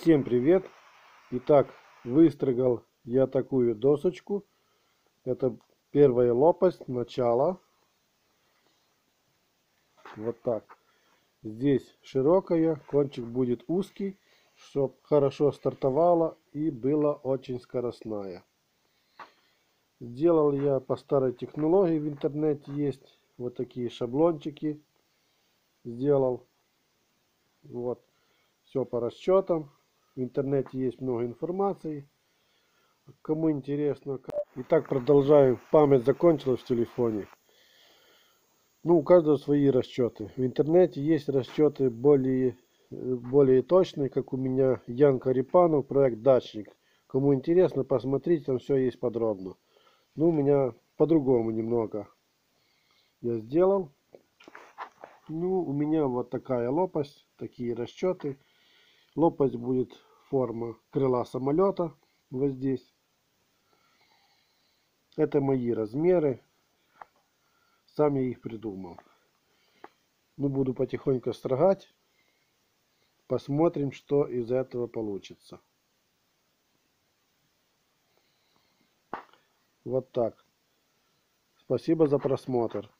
Всем привет! Итак, выстрогал я такую досочку. Это первая лопасть, начало. Вот так. Здесь широкая, кончик будет узкий, чтобы хорошо стартовала и была очень скоростная. Сделал я по старой технологии, в интернете есть вот такие шаблончики. Сделал. Вот. Все по расчетам. В интернете есть много информации. Кому интересно. Итак, продолжаю. Память закончилась в телефоне. Ну, у каждого свои расчеты. В интернете есть расчеты более, более точные, как у меня Ян Карипанов, проект Дачник. Кому интересно, посмотрите, там все есть подробно. Ну, у меня по-другому немного я сделал. Ну, у меня вот такая лопасть, такие расчеты. Лопасть будет форма крыла самолета вот здесь. Это мои размеры. Сам я их придумал. Ну, буду потихоньку строгать. Посмотрим, что из этого получится. Вот так. Спасибо за просмотр.